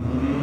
Mm-hmm.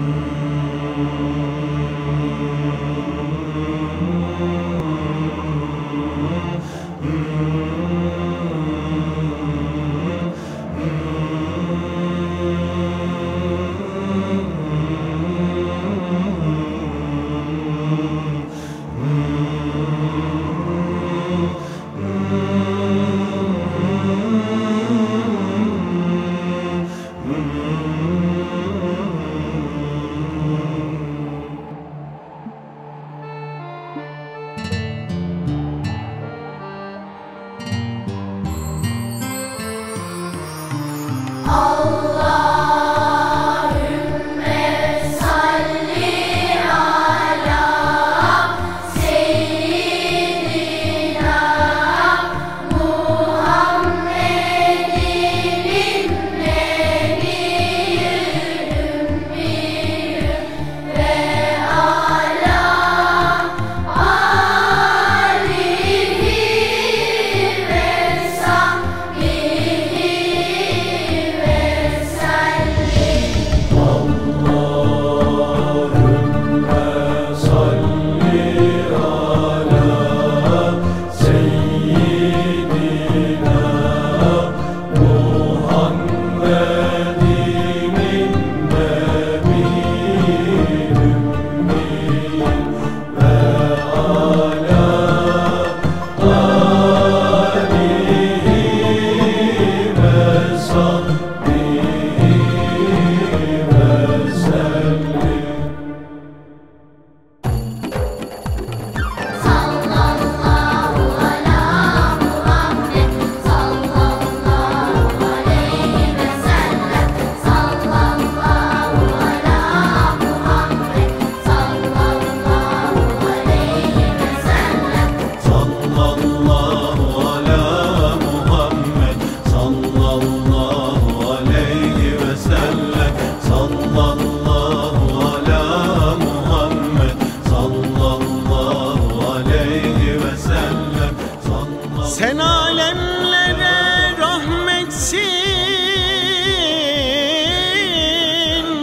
Sen alemlere rahmetsin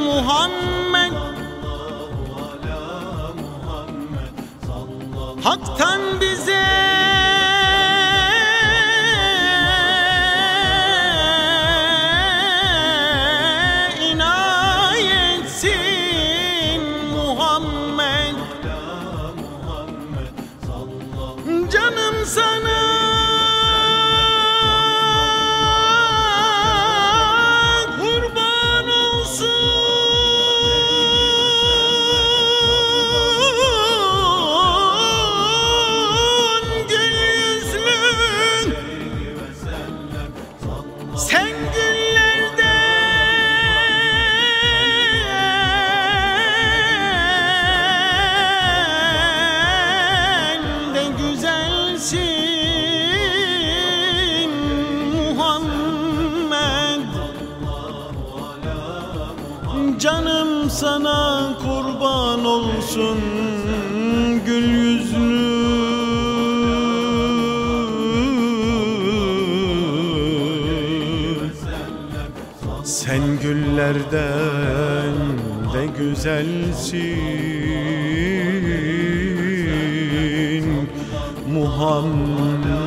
Muhammed. Hak'tan bize inayetsin Muhammed. Canım sana Canım sana kurban olsun gül yüzlü. Sen güllerden de güzelsin. Muhammed